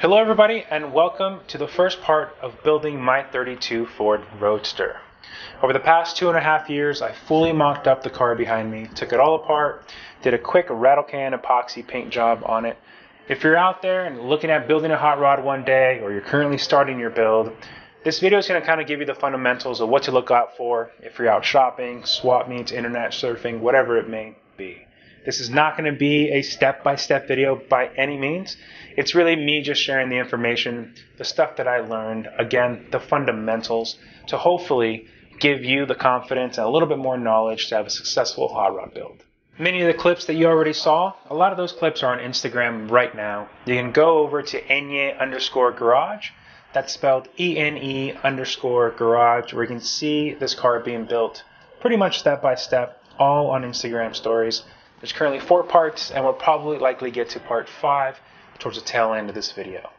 Hello everybody and welcome to the first part of building my 32 Ford Roadster. Over the past two and a half years, I fully mocked up the car behind me, took it all apart, did a quick rattle can epoxy paint job on it. If you're out there and looking at building a hot rod one day, or you're currently starting your build, this video is going to kind of give you the fundamentals of what to look out for if you're out shopping, swap meets, internet surfing, whatever it may be. This is not going to be a step by step video by any means. It's really me just sharing the information, the stuff that I learned, again, the fundamentals, to hopefully give you the confidence and a little bit more knowledge to have a successful hot rod build. Many of the clips that you already saw, a lot of those clips are on Instagram right now. You can go over to Ene underscore garage. That's spelled E N E underscore garage, where you can see this car being built pretty much step by step, all on Instagram stories. There's currently four parts, and we'll probably likely get to part five towards the tail end of this video.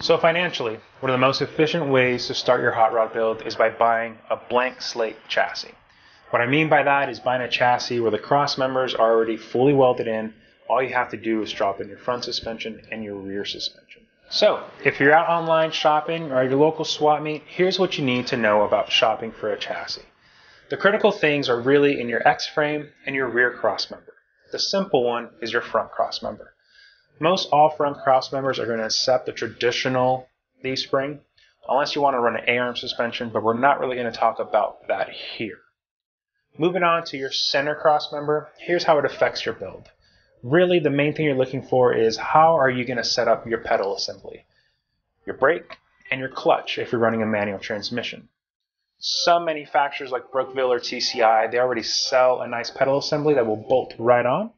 So financially, one of the most efficient ways to start your hot rod build is by buying a blank slate chassis. What I mean by that is buying a chassis where the cross members are already fully welded in. All you have to do is drop in your front suspension and your rear suspension. So, if you're out online shopping or at your local swap meet, here's what you need to know about shopping for a chassis. The critical things are really in your X-frame and your rear crossmember. The simple one is your front crossmember. Most all front crossmembers are going to accept the traditional leaf spring, unless you want to run an A-arm suspension, but we're not really going to talk about that here. Moving on to your center crossmember, here's how it affects your build. Really, the main thing you're looking for is how are you going to set up your pedal assembly, your brake, and your clutch if you're running a manual transmission. Some manufacturers like Brookville or TCI, they already sell a nice pedal assembly that will bolt right on.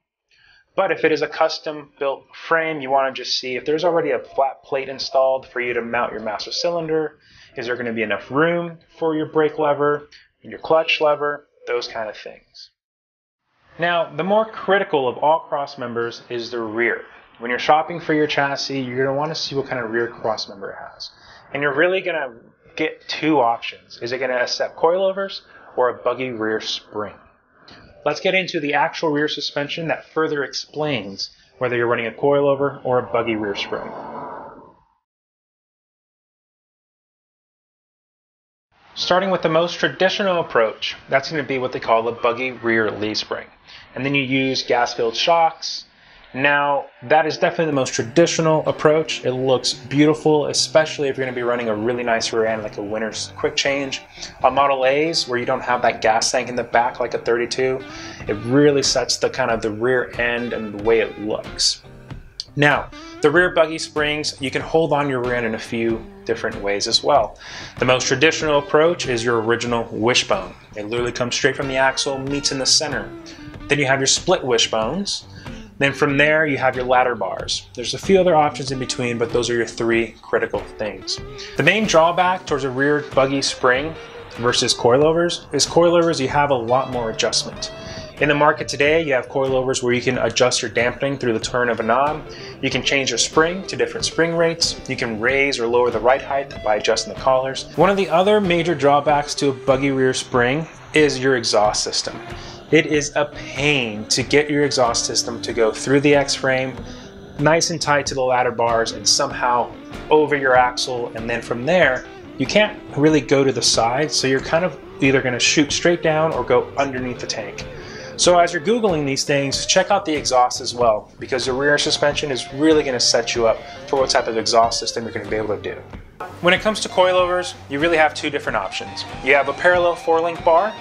But if it is a custom built frame, you want to just see if there's already a flat plate installed for you to mount your master cylinder. Is there going to be enough room for your brake lever, and your clutch lever, those kind of things. Now, the more critical of all cross members is the rear. When you're shopping for your chassis, you're going to want to see what kind of rear cross member it has. And you're really going to get two options. Is it going to accept coilovers or a buggy rear spring? Let's get into the actual rear suspension that further explains whether you're running a coilover or a buggy rear spring. Starting with the most traditional approach, that's going to be what they call the buggy rear leaf spring. And then you use gas-filled shocks, now, that is definitely the most traditional approach. It looks beautiful, especially if you're going to be running a really nice rear end like a Winters quick change. On Model A's, where you don't have that gas tank in the back like a 32, it really sets the kind of the rear end and the way it looks. Now, the rear buggy springs, you can hold on your rear end in a few different ways as well. The most traditional approach is your original wishbone. It literally comes straight from the axle, meets in the center. Then you have your split wishbones. Then from there, you have your ladder bars. There's a few other options in between, but those are your three critical things. The main drawback towards a rear buggy spring versus coilovers is coilovers, you have a lot more adjustment. In the market today, you have coilovers where you can adjust your dampening through the turn of a knob. You can change your spring to different spring rates. You can raise or lower the ride height by adjusting the collars. One of the other major drawbacks to a buggy rear spring is your exhaust system. It is a pain to get your exhaust system to go through the X-frame, nice and tight to the ladder bars and somehow over your axle and then from there you can't really go to the side so you're kind of either going to shoot straight down or go underneath the tank. So as you're googling these things, check out the exhaust as well because the rear suspension is really going to set you up for what type of exhaust system you're going to be able to do. When it comes to coilovers, you really have two different options. You have a parallel four-link bar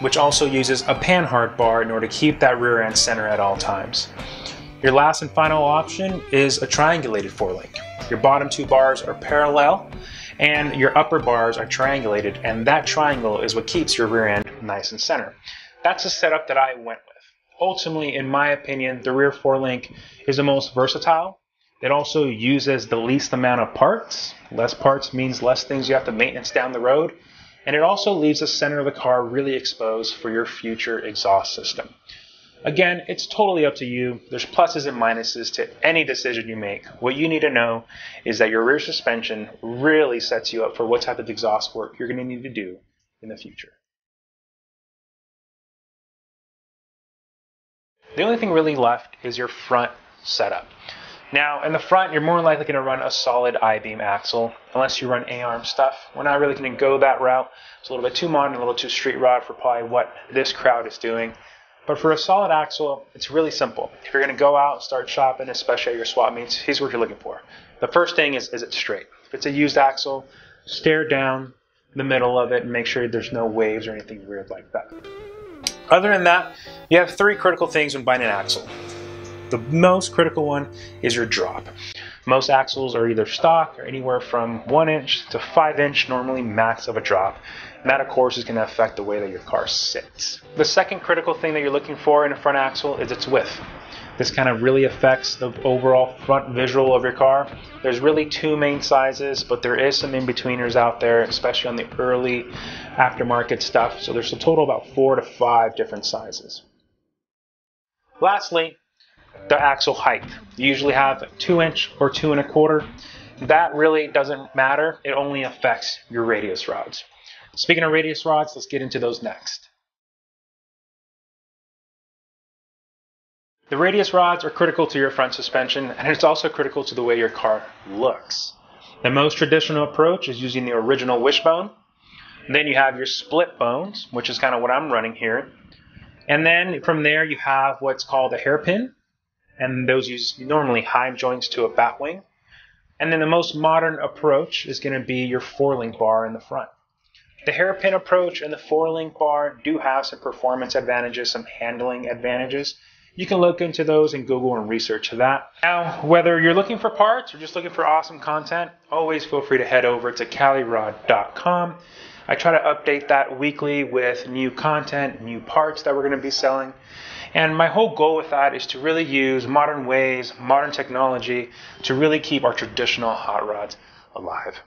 which also uses a panhard bar in order to keep that rear end center at all times. Your last and final option is a triangulated four-link. Your bottom two bars are parallel and your upper bars are triangulated and that triangle is what keeps your rear end nice and center. That's the setup that I went with. Ultimately, in my opinion, the rear four-link is the most versatile. It also uses the least amount of parts. Less parts means less things you have to maintenance down the road and it also leaves the center of the car really exposed for your future exhaust system. Again, it's totally up to you. There's pluses and minuses to any decision you make. What you need to know is that your rear suspension really sets you up for what type of exhaust work you're going to need to do in the future. The only thing really left is your front setup. Now, in the front, you're more likely going to run a solid I-beam axle, unless you run A-arm stuff. We're not really going to go that route. It's a little bit too modern, a little too street rod for probably what this crowd is doing. But for a solid axle, it's really simple. If you're going to go out, and start shopping, especially at your swap meets, here's what you're looking for. The first thing is, is it straight? If it's a used axle, stare down the middle of it and make sure there's no waves or anything weird like that. Other than that, you have three critical things when buying an axle. The most critical one is your drop. Most axles are either stock or anywhere from 1 inch to 5 inch, normally max of a drop. And that, of course, is going to affect the way that your car sits. The second critical thing that you're looking for in a front axle is its width. This kind of really affects the overall front visual of your car. There's really two main sizes, but there is some in-betweeners out there, especially on the early aftermarket stuff. So there's a total about four to five different sizes. Lastly, the axle height. You usually have two inch or two and a quarter. That really doesn't matter. It only affects your radius rods. Speaking of radius rods, let's get into those next. The radius rods are critical to your front suspension, and it's also critical to the way your car looks. The most traditional approach is using the original wishbone. Then you have your split bones, which is kind of what I'm running here. And then from there, you have what's called a hairpin, and those use normally Heim joints to a bat wing. And then the most modern approach is going to be your four link bar in the front. The hairpin approach and the four link bar do have some performance advantages, some handling advantages. You can look into those and Google and research that. Now, whether you're looking for parts or just looking for awesome content, always feel free to head over to calirod.com. I try to update that weekly with new content, new parts that we're going to be selling. And my whole goal with that is to really use modern ways, modern technology to really keep our traditional hot rods alive.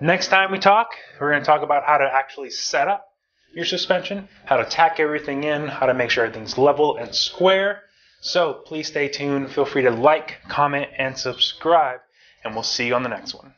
Next time we talk, we're going to talk about how to actually set up your suspension, how to tack everything in, how to make sure everything's level and square. So please stay tuned. Feel free to like, comment, and subscribe, and we'll see you on the next one.